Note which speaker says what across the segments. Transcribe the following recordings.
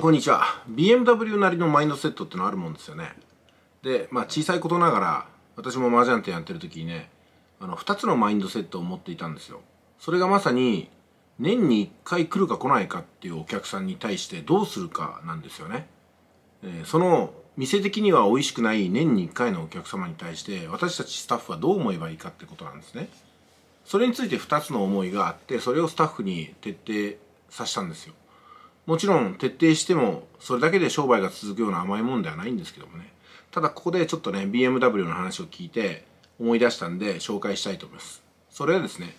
Speaker 1: こんにちは。BMW なりのマインドセットってのあるもんですよね。でまあ小さいことながら私も麻雀店やってる時にねあの2つのマインドセットを持っていたんですよ。それがまさに年に1回来るか来ないかっていうお客さんに対してどうするかなんですよね、えー、その店的には美味しくない年に1回のお客様に対して私たちスタッフはどう思えばいいかってことなんですね。それについて2つの思いがあってそれをスタッフに徹底させたんですよ。もちろん徹底してもそれだけで商売が続くような甘いもんではないんですけどもね。ただここでちょっとね BMW の話を聞いて思い出したんで紹介したいと思います。それはですね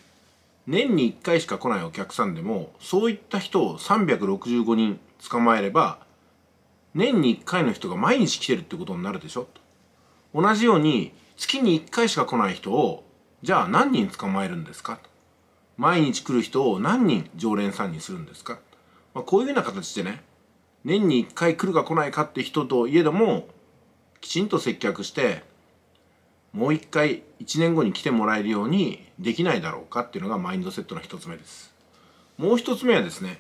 Speaker 1: 年に1回しか来ないお客さんでもそういった人を365人捕まえれば年に1回の人が毎日来てるってことになるでしょ。と同じように月に1回しか来ない人をじゃあ何人捕まえるんですか？と毎日来る人を何人常連さんにするんですか？まあ、こういうような形でね年に1回来るか来ないかって人といえどもきちんと接客してもう1回1年後に来てもらえるようにできないだろうかっていうのがマインドセットの1つ目です。もう1つ目はですね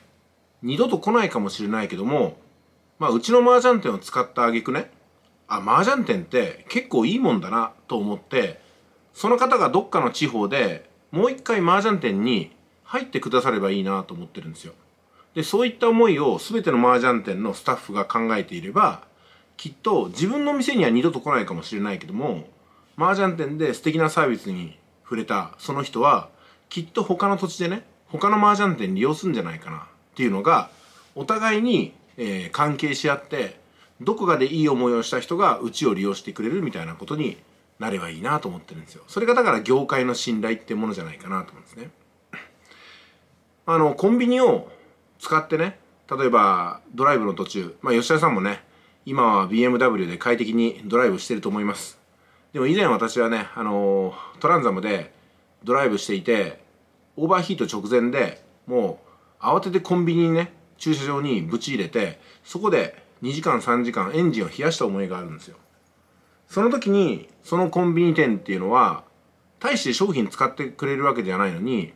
Speaker 1: 二度と来ないかもしれないけどもまあうちの麻雀店を使った挙句ねあ麻雀店って結構いいもんだなと思ってその方がどっかの地方でもう一回麻雀店に入ってくださればいいなと思ってるんですよ。でそういった思いを全ての麻雀店のスタッフが考えていればきっと自分の店には二度と来ないかもしれないけども麻雀店で素敵なサービスに触れたその人はきっと他の土地でね他の麻雀店利用するんじゃないかなっていうのがお互いに、えー、関係し合ってどこかでいい思いをした人がうちを利用してくれるみたいなことになればいいなと思ってるんですよ。それがだから業界の信頼ってものじゃないかなと思うんですね。あのコンビニを使ってね例えばドライブの途中まあ吉田さんもね今は BMW で快適にドライブしてると思います。でも以前私はねあのトランザムでドライブしていてオーバーヒート直前でもう慌ててコンビニにね駐車場にぶち入れてそこで2時間3時間エンジンを冷やした思いがあるんですよ。その時にそのコンビニ店っていうのは大して商品使ってくれるわけじゃないのに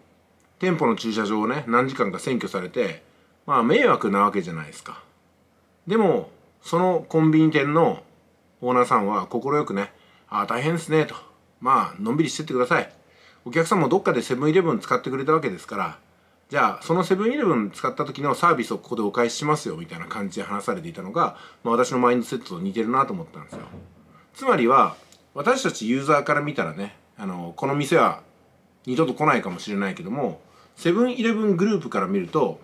Speaker 1: 店舗の駐車場をね何時間か占拠されてまあ迷惑なわけじゃないですか。でもそのコンビニ店のオーナーさんは快くね「ああ大変ですね」と「まあのんびりしてってください」お客さんもどっかでセブンイレブン使ってくれたわけですからじゃあそのセブンイレブン使った時のサービスをここでお返ししますよみたいな感じで話されていたのが、まあ、私のマインドセットと似てるなと思ったんですよ。つまりは私たちユーザーから見たらねあのこの店は二度と来ないかもしれないけどもセブンイレブングループから見ると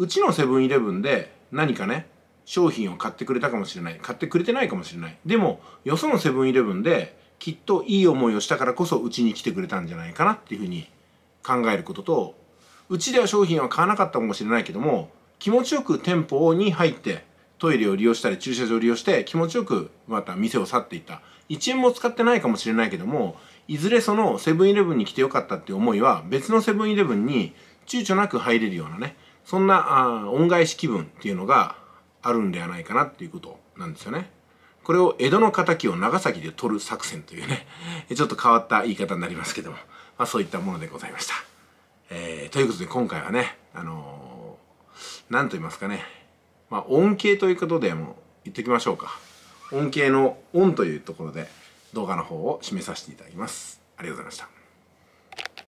Speaker 1: うちのセブンイレブンで何かね商品を買ってくれたかもしれない。買ってくれてないかもしれない。でもよそのセブンイレブンできっといい思いをしたからこそうちに来てくれたんじゃないかなっていうふうに考えることとうちでは商品は買わなかったかもしれないけども気持ちよく店舗に入ってトイレを利用したり駐車場を利用して気持ちよくまた店を去っていった。1円も使ってないかもしれないけどもいずれそのセブンイレブンに来てよかったっていう思いは別のセブンイレブンに躊躇なく入れるようなねそんなあ恩返し気分っていうのがあるんではないかなっていうことなんですよね。これを江戸の敵を長崎で取る作戦というね、ちょっと変わった言い方になりますけども、まあそういったものでございました。えー、ということで今回はね、あのー、なんと言いますかね、まあ恩恵ということでも言っておきましょうか。恩恵の恩というところで動画の方を締めさせていただきます。ありがとうございました。